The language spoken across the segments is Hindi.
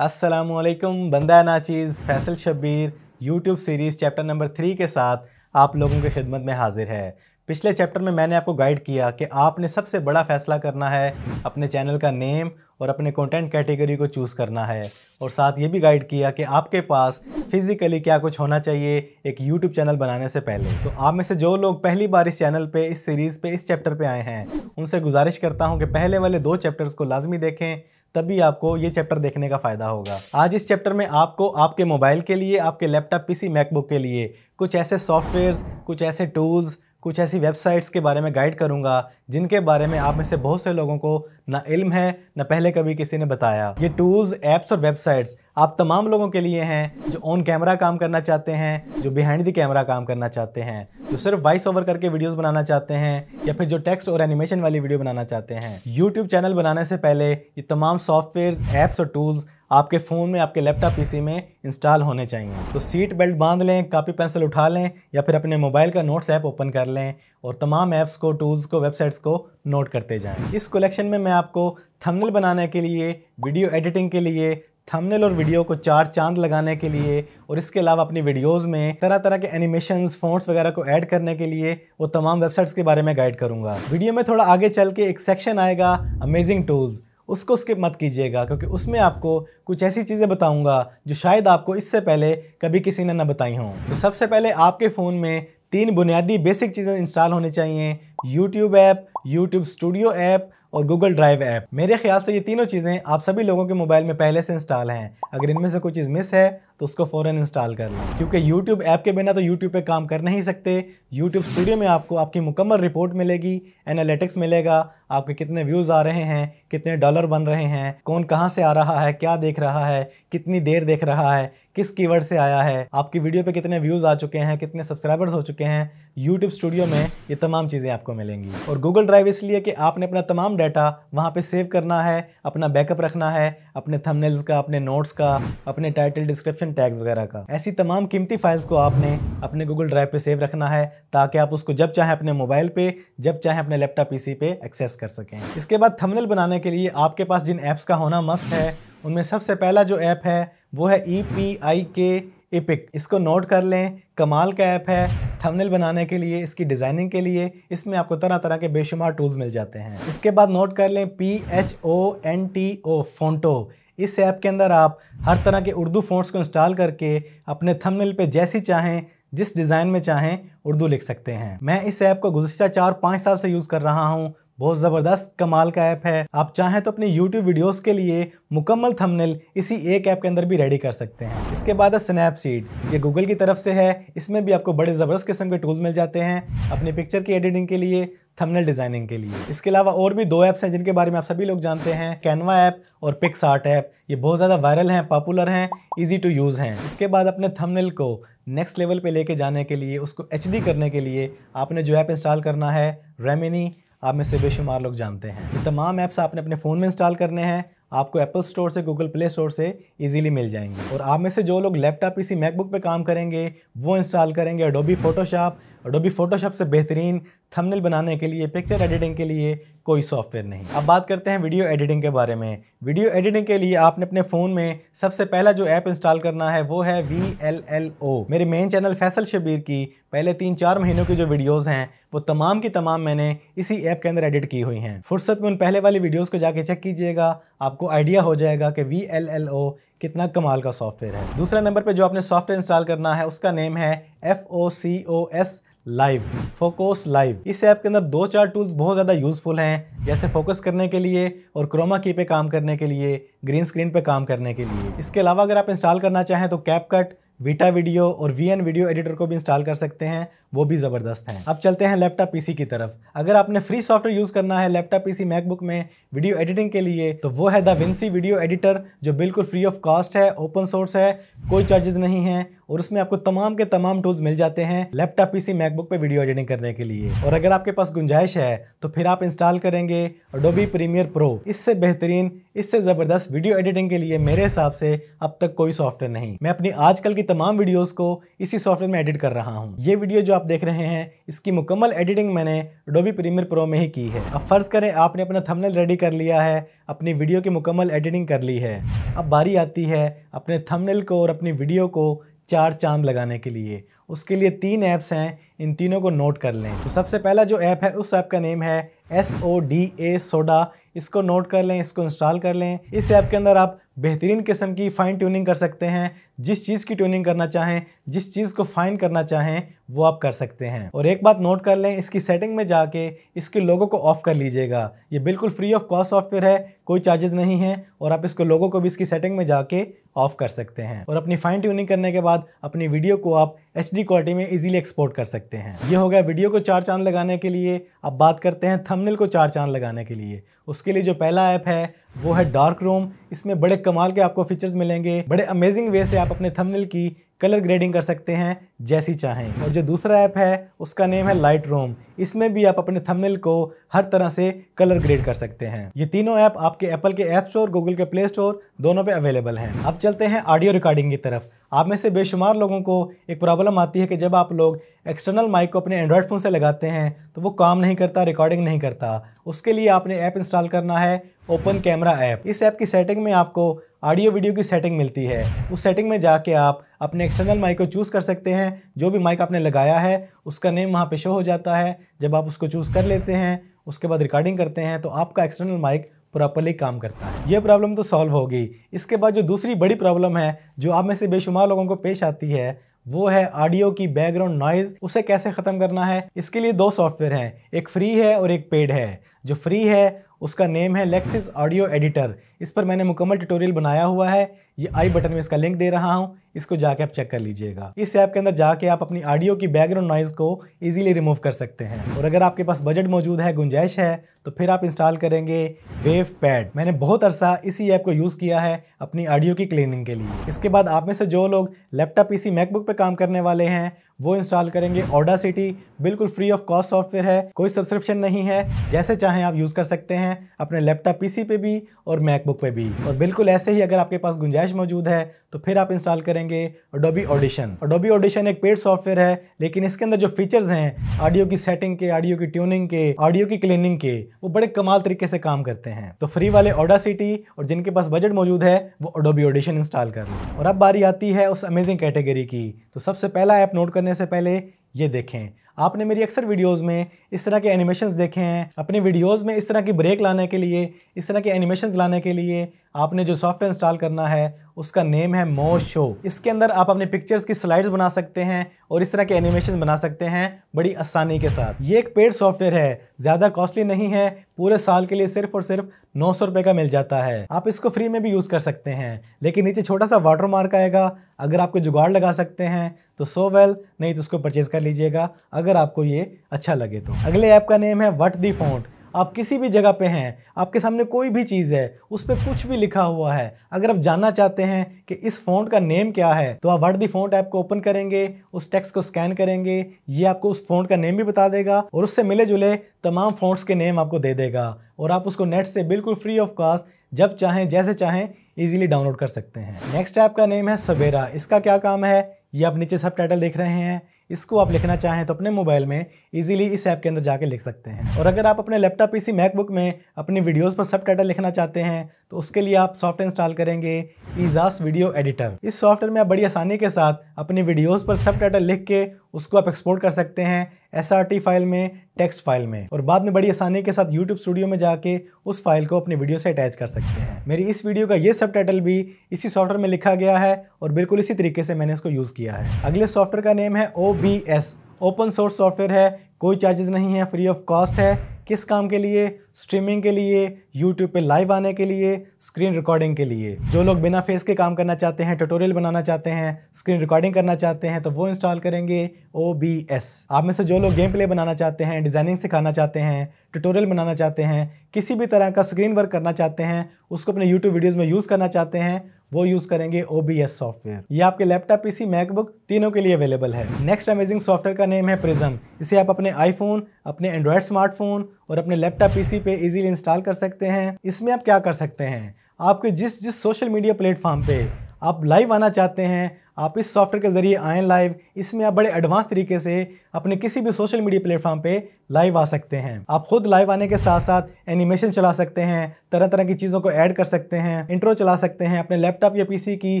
असलकुम बंदा नाचीज़ Faisal Shabbir, YouTube series chapter number three के साथ आप लोगों की खिदमत में हाजिर है। पिछले चैप्टर में मैंने आपको गाइड किया कि आपने सबसे बड़ा फ़ैसला करना है अपने चैनल का नेम और अपने कंटेंट कैटेगरी को चूज़ करना है। और साथ ये भी गाइड किया कि आपके पास फिज़िकली क्या कुछ होना चाहिए एक यूट्यूब चैनल बनाने से पहले। तो आप में से जो लोग पहली बार इस चैनल पे, इस सीरीज़ पे, इस चैप्टर पे आए हैं, उनसे गुजारिश करता हूँ कि पहले वाले दो चैप्टर्स को लाजमी देखें। तभी आपको ये चैप्टर देखने का फ़ायदा होगा। आज इस चैप्टर में आपको आपके मोबाइल के लिए, आपके लैपटॉप, पीसी, मैकबुक के लिए कुछ ऐसे सॉफ्टवेयर्स, कुछ ऐसे टूल्स कुछ ऐसी वेबसाइट्स के बारे में गाइड करूँगा, जिनके बारे में आप में से बहुत से लोगों को ना इल्म है, ना पहले कभी किसी ने बताया। ये टूल्स ऐप्स और वेबसाइट्स आप तमाम लोगों के लिए हैं, जो ऑन कैमरा काम करना चाहते हैं, जो बिहाइंड द कैमरा काम करना चाहते हैं, जो सिर्फ़ वॉइस ओवर करके वीडियोस बनाना चाहते हैं, या फिर जो टेक्स्ट और एनिमेशन वाली वीडियो बनाना चाहते हैं। यूट्यूब चैनल बनाने से पहले ये तमाम सॉफ्टवेयर ऐप्स और टूल्स आपके फ़ोन में, आपके लैपटॉप पीसी में इंस्टॉल होने चाहिए। तो सीट बेल्ट बाँध लें कापी पेंसिल उठा लें, या फिर अपने मोबाइल का नोट्स ऐप ओपन कर लें और तमाम ऐप्स को टूल्स को वेबसाइट्स को नोट करते जाएँ। इस कलेक्शन में मैं आपको थंबनेल बनाने के लिए वीडियो एडिटिंग के लिए थंबनेल और वीडियो को चार चाँद लगाने के लिए और इसके अलावा अपनी वीडियोस में तरह तरह के एनिमेशन फोन्स वगैरह को ऐड करने के लिए वो तमाम वेबसाइट्स के बारे में गाइड करूँगा। वीडियो में थोड़ा आगे चल के एक सेक्शन आएगा अमेजिंग टूल्स उसको स्किप मत कीजिएगा, क्योंकि उसमें आपको कुछ ऐसी चीज़ें बताऊँगा जो शायद आपको इससे पहले कभी किसी ने ना बताई हों। तो सबसे पहले आपके फ़ोन में तीन बुनियादी बेसिक चीज़ें इंस्टॉल होनी चाहिए। YouTube app YouTube studio app और गूगल ड्राइव ऐप। मेरे ख्याल से ये तीनों चीज़ें आप सभी लोगों के मोबाइल में पहले से इंस्टॉल हैं। अगर इनमें से कोई चीज़ मिस है तो उसको फ़ौरन इंस्टॉल कर लें। क्योंकि यूट्यूब ऐप के बिना तो यूट्यूब पे काम कर नहीं सकते। यूट्यूब स्टूडियो में आपको आपकी मुकम्मल रिपोर्ट मिलेगी एनालिटिक्स मिलेगा, आपके कितने व्यूज़ आ रहे हैं, कितने डॉलर बन रहे हैं, कौन कहाँ से आ रहा है, क्या देख रहा है, कितनी देर देख रहा है, किस कीवर्ड से आया है, आपकी वीडियो पर कितने व्यूज़ आ चुके हैं, कितने सब्सक्राइबर्स हो चुके हैं। यूट्यूब स्टूडियो में ये तमाम चीज़ें आपको मिलेंगी। और गूगल ड्राइव इसलिए कि आपने अपना तमाम डाटा वहाँ पे सेव करना है, अपना बैकअप रखना है, अपने थंबनेल्स का, अपने नोट्स का, अपने टाइटल डिस्क्रिप्शन टैग्स वगैरह का। ऐसी तमाम कीमती फाइल्स को आपने अपने गूगल ड्राइव पे सेव रखना है ताकि आप उसको जब चाहे अपने मोबाइल पे, जब चाहे अपने लैपटॉप पीसी पे एक्सेस कर सकें। इसके बाद थंबनेल बनाने के लिए आपके पास जिन ऐप्स का होना मस्ट है, उनमें सबसे पहला जो ऐप है, वो है ई पी आई के इपिक इसको नोट कर लें, कमाल का ऐप है थंबनेल बनाने के लिए, इसकी डिज़ाइनिंग के लिए, इसमें आपको तरह तरह के बेशुमार टूल्स मिल जाते हैं। इसके बाद नोट कर लें P H O N T O photo इस ऐप के अंदर आप हर तरह के उर्दू फ़ॉन्ट्स को इंस्टॉल करके अपने थंबनेल पे जैसी चाहें, जिस डिज़ाइन में चाहें, उर्दू लिख सकते हैं। मैं इस ऐप को गुजशत चार पाँच साल से यूज़ कर रहा हूँ बहुत ज़बरदस्त कमाल का ऐप है। आप चाहें तो अपने यूट्यूब वीडियोस के लिए मुकम्मल थंबनेल इसी एक ऐप के अंदर भी रेडी कर सकते हैं। इसके बाद है स्नैपसीड ये गूगल की तरफ़ से है। इसमें भी आपको बड़े ज़बरदस्त किस्म के टूल्स मिल जाते हैं अपनी पिक्चर की एडिटिंग के लिए थंबनेल डिज़ाइनिंग के लिए। इसके अलावा और भी दो ऐप्स हैं जिनके बारे में आप सभी लोग जानते हैं कैनवा ऐप और पिक्स आर्ट ऐप ये बहुत ज़्यादा वायरल हैं पॉपुलर हैं इजी टू यूज़ हैं। इसके बाद अपने थंबनेल को नेक्स्ट लेवल पे लेके जाने के लिए, उसको एचडी करने के लिए आपने जो ऐप इंस्टॉल करना है रेमिनी आप में से बेशुमार लोग जानते हैं। ये तमाम ऐप्स आपने अपने फ़ोन में इंस्टॉल करने हैं। आपको एप्पल स्टोर से गूगल प्ले स्टोर से इजीली मिल जाएँगे। और आप में से जो लोग लैपटॉप इसी मैकबुक पे काम करेंगे, वो इंस्टॉल करेंगे अडोबी फोटोशॉप अडोबी फोटोशॉप से बेहतरीन थंबनेल बनाने के लिए पिक्चर एडिटिंग के लिए कोई सॉफ्टवेयर नहीं। अब बात करते हैं वीडियो एडिटिंग के बारे में। वीडियो एडिटिंग के लिए आपने अपने फ़ोन में सबसे पहला जो ऐप इंस्टॉल करना है, वो है वी एल एल ओ मेरे मेन चैनल फैसल शबीर की पहले तीन चार महीनों की जो वीडियोस हैं, वो तमाम की तमाम मैंने इसी ऐप के अंदर एडिट की हुई हैं। फुर्सत में उन पहले वाली वीडियोस को जाके चेक कीजिएगा, आपको आइडिया हो जाएगा कि वी एल एल ओ कितना कमाल का सॉफ्टवेयर है। दूसरा नंबर पे जो आपने सॉफ्टवेयर इंस्टॉल करना है, उसका नेम है F O C O S live focus live इस ऐप के अंदर दो चार टूल्स बहुत ज़्यादा यूज़फुल हैं, जैसे फोकस करने के लिए और क्रोमा की पे काम करने के लिए ग्रीन स्क्रीन पे काम करने के लिए। इसके अलावा अगर आप इंस्टॉल करना चाहें तो कैपकट वीटा वीडियो और वी एन वीडियो एडिटर को भी इंस्टॉल कर सकते हैं। वो भी ज़बरदस्त हैं। अब चलते हैं लैपटॉप पीसी की तरफ़। अगर आपने फ्री सॉफ्टवेयर यूज़ करना है लैपटॉप पीसी, मैकबुक में वीडियो एडिटिंग के लिए तो वो है द विंसी वीडियो एडिटर, जो बिल्कुल फ्री ऑफ़ कॉस्ट है, ओपन सोर्स है, कोई चार्जेस नहीं है, और उसमें आपको तमाम के तमाम टूल्स मिल जाते हैं लैपटॉप पीसी, मैकबुक पे वीडियो एडिटिंग करने के लिए। और अगर आपके पास गुंजाइश है तो फिर आप इंस्टॉल करेंगे अडोबी प्रीमियर प्रो इससे बेहतरीन, इससे ज़बरदस्त वीडियो एडिटिंग के लिए मेरे हिसाब से अब तक कोई सॉफ्टवेयर नहीं। मैं अपनी आजकल की तमाम वीडियोज़ को इसी सॉफ्टवेयर में एडिट कर रहा हूँ। ये वीडियो जो आप देख रहे हैं, इसकी मुकम्मल एडिटिंग मैंने डोबी प्रीमियर प्रो में ही की है। अब फ़र्ज़ करें, आपने अपना थंबनेल रेडी कर लिया है, अपनी वीडियो की मुकम्मल एडिटिंग कर ली है। अब बारी आती है अपने थंबनेल को और अपनी वीडियो को चार चाँद लगाने के लिए। उसके लिए तीन ऐप्स हैं, इन तीनों को नोट कर लें। तो सबसे पहला जो ऐप है, उस ऐप का नेम है S O D A soda इसको नोट कर लें, इसको इंस्टॉल कर लें। इस ऐप के अंदर आप बेहतरीन किस्म की फ़ाइन ट्यूनिंग कर सकते हैं। जिस चीज़ की ट्यूनिंग करना चाहें, जिस चीज़ को फाइन करना चाहें, वो आप कर सकते हैं। और एक बात नोट कर लें, इसकी सेटिंग में जाके इसके लोगों को ऑफ़ कर लीजिएगा। ये बिल्कुल फ्री ऑफ़ कॉस्ट सॉफ्टवेयर है, कोई चार्जेस नहीं है और आप इसको लोगों को भी इसकी सेटिंग में जाके ऑफ़ कर सकते हैं। और अपनी फाइन ट्यूनिंग करने के बाद अपनी वीडियो को आप एचडी क्वालिटी में ईजिली एक्सपोर्ट कर सकते हैं। ये हो गया वीडियो को चार चाँद लगाने के लिए। अब बात करते हैं थंबनेल को चार चाँद लगाने के लिए। उसके लिए जो पहला ऐप है वो है डार्क रूम इसमें बड़े कमाल के आपको फीचर्स मिलेंगे, बड़े अमेजिंग वे से आप अपने थंबनेल की कलर ग्रेडिंग कर सकते हैं जैसी चाहें। और जो दूसरा ऐप है, उसका नेम है लाइट रोम इसमें भी आप अपने थंबनेल को हर तरह से कलर ग्रेड कर सकते हैं। ये तीनों ऐप आपके एप्पल के ऐप स्टोर गूगल के प्ले स्टोर दोनों पे अवेलेबल हैं। अब चलते हैं ऑडियो रिकॉर्डिंग की तरफ़। आप में से बेशुमार लोगों को एक प्रॉब्लम आती है कि जब आप लोग एक्सटर्नल माइक को अपने एंड्रॉयड फ़ोन से लगाते हैं तो वो काम नहीं करता रिकॉर्डिंग नहीं करता। उसके लिए आपने ऐप इंस्टॉल करना है ओपन कैमरा ऐप इस ऐप की सेटिंग में आपको ऑडियो वीडियो की सेटिंग मिलती है। उस सेटिंग में जाके आप अपने एक्सटर्नल माइक को चूज़ कर सकते हैं। जो भी माइक आपने लगाया है, उसका नेम वहाँ पे शो हो जाता है। जब आप उसको चूज़ कर लेते हैं, उसके बाद रिकॉर्डिंग करते हैं तो आपका एक्सटर्नल माइक प्रॉपरली काम करता है। ये प्रॉब्लम तो सॉल्व होगी। इसके बाद जो दूसरी बड़ी प्रॉब्लम है, जो आप में से बेशुमार लोगों को पेश आती है वो है ऑडियो की बैकग्राउंड नॉइज़ उसे कैसे ख़त्म करना है? इसके लिए दो सॉफ्टवेयर हैं, एक फ्री है और एक पेड है। जो फ्री है, उसका नेम है लेक्सिस ऑडियो एडिटर इस पर मैंने मुकम्मल ट्यूटोरियल बनाया हुआ है। ये आई बटन में इसका लिंक दे रहा हूँ, इसको जाके आप चेक कर लीजिएगा। इस ऐप के अंदर जाके आप अपनी ऑडियो की बैकग्राउंड नॉइज़ को इजीली रिमूव कर सकते हैं। और अगर आपके पास बजट मौजूद है, गुंजाइश है तो फिर आप इंस्टॉल करेंगे वेव पैड मैंने बहुत अरसा इसी ऐप को यूज़ किया है अपनी ऑडियो की क्लीनिंग के लिए। इसके बाद आप में से जो लोग लैपटॉप इसी मैकबुक पर काम करने वाले हैं वो इंस्टॉल करेंगे। ओडा सिटी बिल्कुल फ्री ऑफ़ कॉस्ट सॉफ्टवेयर है, कोई सब्सक्रिप्शन नहीं है, जैसे चाहें आप यूज़ कर सकते हैं, अपने लैपटॉप पीसी पे भी और मैकबुक पे भी। और बिल्कुल ऐसे ही अगर आपके पास गुंजाइश मौजूद है तो फिर आप इंस्टॉल करेंगे अडोबी ऑडिशन अडोबी ऑडिशन एक पेड सॉफ्टवेयर है, लेकिन इसके अंदर जो फीचर्स हैं ऑडियो की सेटिंग के ऑडियो की ट्यूनिंग के ऑडियो की क्लीनिंग के, वो बड़े कमाल तरीके से काम करते हैं। तो फ्री वाले ओडा सिटी और जिनके पास बजट मौजूद है, वो अडोबी ऑडिशन इंस्टॉल कर लें। और अब बारी आती है उस अमेजिंग कैटेगरी की। तो सबसे पहला ऐप नोट करने से पहले ये देखें। आपने मेरी अक्सर वीडियोस में इस तरह के एनिमेशंस देखे हैं। अपने वीडियोस में इस तरह की ब्रेक लाने के लिए, इस तरह के एनिमेशंस लाने के लिए आपने जो सॉफ्टवेयर इंस्टॉल करना है, उसका नेम है मो शो इसके अंदर आप अपने पिक्चर्स की स्लाइड्स बना सकते हैं और इस तरह के एनिमेशन बना सकते हैं बड़ी आसानी के साथ. ये एक पेड सॉफ्टवेयर है, ज़्यादा कॉस्टली नहीं है, पूरे साल के लिए सिर्फ़ और सिर्फ़ नौ सौ का मिल जाता है. आप इसको फ्री में भी यूज़ कर सकते हैं, लेकिन नीचे छोटा सा वाटर मार्क आएगा. अगर आपको जुगाड़ लगा सकते हैं तो सो वेल नहीं तो उसको परचेज़ कर लीजिएगा, अगर आपको ये अच्छा लगे तो. अगले ऐप का नेम है वट दी फोन्ट आप किसी भी जगह पे हैं, आपके सामने कोई भी चीज़ है, उस पर कुछ भी लिखा हुआ है, अगर आप जानना चाहते हैं कि इस फ़ॉन्ट का नेम क्या है तो आप वर्ड दी फ़ॉन्ट ऐप को ओपन करेंगे, उस टेक्स्ट को स्कैन करेंगे, ये आपको उस फ़ॉन्ट का नेम भी बता देगा और उससे मिले जुले तमाम फ़ॉन्ट्स के नेम आपको दे देगा और आप उसको नेट से बिल्कुल फ्री ऑफ़ कॉस्ट जब चाहें, जैसे चाहें ईजिली डाउनलोड कर सकते हैं। नेक्स्ट ऐप का नेम है सवेरा इसका क्या काम है? ये आप नीचे सब टाइटल देख रहे हैं। इसको आप लिखना चाहें तो अपने मोबाइल में इजीली इस ऐप के अंदर जाके लिख सकते हैं। और अगर आप अपने लैपटॉप इसी मैकबुक में अपनी वीडियोस पर सब लिखना चाहते हैं तो उसके लिए आप सॉफ्टवेयर इंस्टॉल करेंगे ईजास वीडियो एडिटर इस सॉफ्टवेयर में आप बड़ी आसानी के साथ अपनी वीडियोस पर सब टाइटल लिख के उसको आप एक्सपोर्ट कर सकते हैं एसआरटी फ़ाइल में टेक्स्ट फ़ाइल में। और बाद में बड़ी आसानी के साथ यूट्यूब स्टूडियो में जाके उस फ़ाइल को अपनी वीडियो से अटैच कर सकते हैं। मेरी इस वीडियो का ये सब टाइटल भी इसी सॉफ्टवेयर में लिखा गया है और बिल्कुल इसी तरीके से मैंने इसको यूज़ किया है। अगले सॉफ्टवेयर का नेम है OBS ओपन सोर्स सॉफ्टवेयर है, कोई चार्जेस नहीं है फ्री ऑफ़ कॉस्ट है। किस काम के लिए? स्ट्रीमिंग के लिए? यूट्यूब पे लाइव आने के लिए? स्क्रीन रिकॉर्डिंग के लिए? जो लोग बिना फेस के काम करना चाहते हैं ट्यूटोरियल बनाना चाहते हैं स्क्रीन रिकॉर्डिंग करना चाहते हैं तो वो इंस्टॉल करेंगे ओ बी एस आप में से जो लोग गेम प्ले बनाना चाहते हैं डिज़ाइनिंग सिखाना चाहते हैं ट्यूटोरियल बनाना चाहते हैं, किसी भी तरह का स्क्रीन वर्क करना चाहते हैं, उसको अपने यूट्यूब वीडियोज़ में यूज़ करना चाहते हैं वो यूज़ करेंगे OBS सॉफ्टवेयर ये आपके लैपटॉप पीसी मैकबुक तीनों के लिए अवेलेबल है. नेक्स्ट अमेजिंग सॉफ्टवेयर का नेम है प्रिज्म इसे आप अपने आईफोन अपने एंड्रॉयड स्मार्टफ़ोन और अपने लैपटॉप पीसी पे इजीली इंस्टॉल कर सकते हैं. इसमें आप क्या कर सकते हैं? आपके जिस जिस सोशल मीडिया प्लेटफॉर्म पे आप लाइव आना चाहते हैं आप इस सॉफ्टवेयर के ज़रिए आएँ लाइव इसमें आप बड़े एडवांस तरीके से अपने किसी भी सोशल मीडिया प्लेटफॉर्म पे लाइव आ सकते हैं। आप खुद लाइव आने के साथ साथ एनिमेशन चला सकते हैं तरह तरह की चीज़ों को ऐड कर सकते हैं इंट्रो चला सकते हैं, अपने लैपटॉप या पीसी की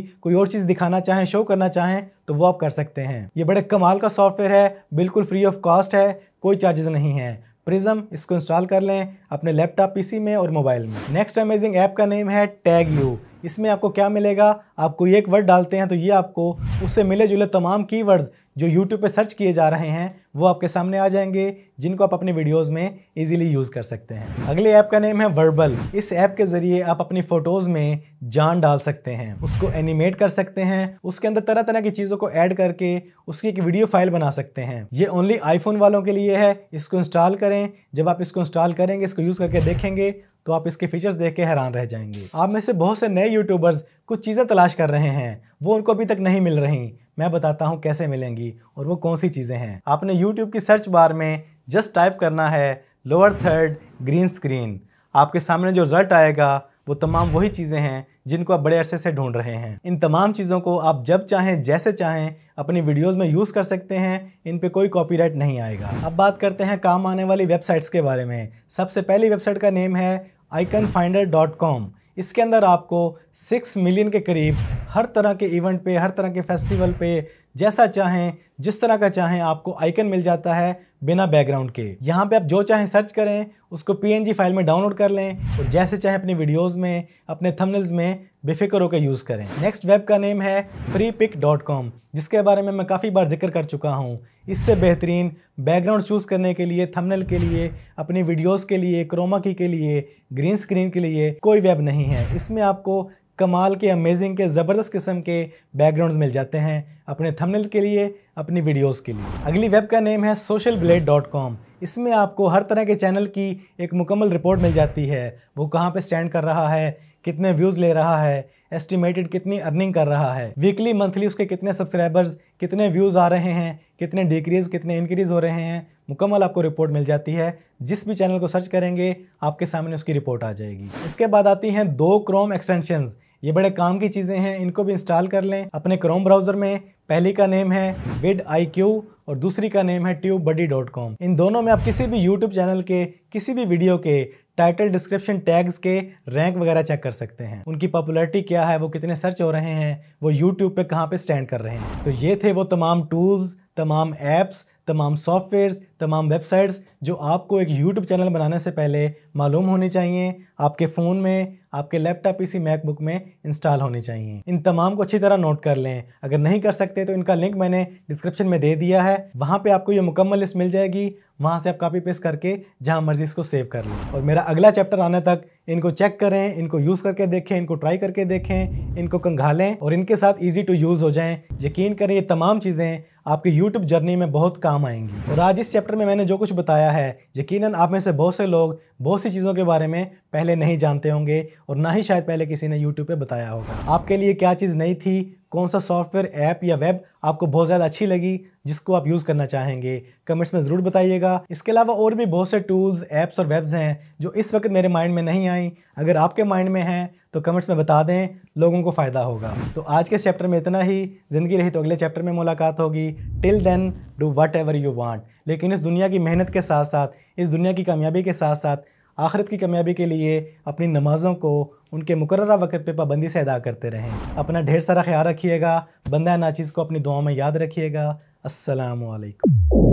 कोई और चीज़ दिखाना चाहें शो करना चाहें तो वो आप कर सकते हैं। ये बड़े कमाल का सॉफ्टवेयर है, बिल्कुल फ्री ऑफ़ कॉस्ट है, कोई चार्जेस नहीं है। प्रिज्म इसको इंस्टॉल कर लें, अपने लैपटॉप पीसी में और मोबाइल में। नेक्स्ट अमेजिंग ऐप का नेम है टैग यू इसमें आपको क्या मिलेगा? आप कोई एक वर्ड डालते हैं तो ये आपको उससे मिले जुले तमाम कीवर्ड्स जो यूट्यूब पे सर्च किए जा रहे हैं, वो आपके सामने आ जाएँगे, जिनको आप अपने वीडियोस में इजीली यूज़ कर सकते हैं। अगले ऐप का नेम है वर्बल इस ऐप के ज़रिए आप अपनी फ़ोटोज़ में जान डाल सकते हैं, उसको एनिमेट कर सकते हैं, उसके अंदर तरह तरह की चीज़ों को ऐड करके उसकी एक वीडियो फ़ाइल बना सकते हैं। ये ओनली आईफोन वालों के लिए है, इसको इंस्टॉल करें। जब आप इसको इंस्टॉल करेंगे, इसको यूज़ करके देखेंगे तो आप इसके फीचर्स देख के हैरान रह जाएँगे। आप में से बहुत से नए यूट्यूबर्स कुछ चीज़ें तलाश कर रहे हैं, वो उनको अभी तक नहीं मिल रही। मैं बताता हूँ कैसे मिलेंगी और वो कौन सी चीज़ें हैं। आपने यूट्यूब की सर्च बार में जस्ट टाइप करना है लोअर थर्ड ग्रीन स्क्रीन आपके सामने जो रिज़ल्ट आएगा, वो तमाम वही चीज़ें हैं जिनको आप बड़े अरसे से ढूंढ रहे हैं। इन तमाम चीज़ों को आप जब चाहें, जैसे चाहें, अपनी वीडियोस में यूज़ कर सकते हैं। इन पे कोई कॉपीराइट नहीं आएगा। अब बात करते हैं काम आने वाली वेबसाइट्स के बारे में। सबसे पहली वेबसाइट का नेम है आइकन फाइंडर डॉट कॉम इसके अंदर आपको सिक्स मिलियन के करीब हर तरह के इवेंट पे, हर तरह के फेस्टिवल पे, जैसा चाहें, जिस तरह का चाहें आपको आइकन मिल जाता है बिना बैकग्राउंड के। यहाँ पे आप जो चाहें सर्च करें, उसको पीएनजी फ़ाइल में डाउनलोड कर लें और जैसे चाहें अपनी वीडियोस में, अपने थंबनेल्स में बेफिक्र होकर यूज़ करें। नेक्स्ट वेब का नेम है फ्री पिक डॉट कॉम जिसके बारे में मैं काफ़ी बार ज़िक्र कर चुका हूँ। इससे बेहतरीन बैकग्राउंड चूज़ करने के लिए थंबनेल के लिए, अपनी वीडियोस के लिए क्रोमा की के लिए ग्रीन स्क्रीन के लिए कोई वेब नहीं है। इसमें आपको कमाल के अमेजिंग के, ज़बरदस्त किस्म के बैकग्राउंड्स मिल जाते हैं अपने थंबनेल के लिए, अपनी वीडियोस के लिए। अगली वेब का नेम है सोशल ब्लेड डॉट कॉम इसमें आपको हर तरह के चैनल की एक मुकम्मल रिपोर्ट मिल जाती है। वो कहाँ पे स्टैंड कर रहा है, कितने व्यूज़ ले रहा है एस्टिमेटेड कितनी अर्निंग कर रहा है? वीकली मंथली उसके कितने सब्सक्राइबर्स कितने व्यूज़ आ रहे हैं, कितने डिक्रीज़ कितने इंक्रीज़ हो रहे हैं, मुकम्मल आपको रिपोर्ट मिल जाती है। जिस भी चैनल को सर्च करेंगे, आपके सामने उसकी रिपोर्ट आ जाएगी। इसके बाद आती हैं दो क्रोम एक्सटेंशंस ये बड़े काम की चीज़ें हैं, इनको भी इंस्टॉल कर लें। अपने क्रोम ब्राउज़र में पहली का नेम है विड आई क्यू और दूसरी का नेम है ट्यूब बडी डॉट कॉम इन दोनों में आप किसी भी यूट्यूब चैनल के, किसी भी वीडियो के टाइटल डिस्क्रिप्शन टैग्स के रैंक वगैरह चेक कर सकते हैं। उनकी पॉपुलैरिटी क्या है, वो कितने सर्च हो रहे हैं, वो यूट्यूब पे कहाँ पे स्टैंड कर रहे हैं। तो ये थे वो तमाम टूल्स तमाम ऐप्स तमाम सॉफ्टवेयर्स तमाम वेबसाइट्स जो आपको एक यूट्यूब चैनल बनाने से पहले मालूम होने चाहिए, आपके फ़ोन में, आपके लैपटॉप इसी मैकबुक में इंस्टॉल होने चाहिए। इन तमाम को अच्छी तरह नोट कर लें। अगर नहीं कर सकते तो इनका लिंक मैंने डिस्क्रिप्शन में दे दिया है। वहाँ पर आपको ये मुकम्मल लिस्ट मिल जाएगी। वहाँ से आप कापी पेस्ट करके जहाँ मर्ज़ी इसको सेव कर लें। और मेरा अगला चैप्टर आने तक इनको चेक करें, इनको यूज़ करके देखें, इनको ट्राई करके देखें, इनको कंघालें और इनके साथ ईजी टू यूज़ हो जाएँ। यकीन करें ये तमाम चीज़ें आपकी यूट्यूब जर्नी में बहुत काम आएँगी। और आज इस चैप्टर में मैंने जो कुछ बताया है, यकीनन आप में से बहुत से लोग बहुत सी चीज़ों के बारे में पहले नहीं जानते होंगे और ना ही शायद पहले किसी ने यूट्यूब पे बताया होगा। आपके लिए क्या चीज़ नई थी कौन सा सॉफ्टवेयर, ऐप या वेब आपको बहुत ज़्यादा अच्छी लगी, जिसको आप यूज़ करना चाहेंगे? कमेंट्स में ज़रूर बताइएगा। इसके अलावा और भी बहुत से टूल्स, ऐप्स और वेब्स हैं, जो इस वक्त मेरे माइंड में नहीं आई। अगर आपके माइंड में हैं तो कमेंट्स में बता दें, लोगों को फ़ायदा होगा। तो आज के चैप्टर में इतना ही। ज़िंदगी रही तो अगले चैप्टर में मुलाकात होगी। Till then do whatever you want लेकिन इस दुनिया की मेहनत के साथ साथ इस दुनिया की कामयाबी के साथ साथ आखिरत की कामयाबी के लिए अपनी नमाज़ों को उनके मुकर वक्त पर पाबंदी से अदा करते रहें। अपना ढेर सारा ख्याल रखिएगा, बंदा नाचीज़ को अपनी दुआ में याद रखिएगा। असलकम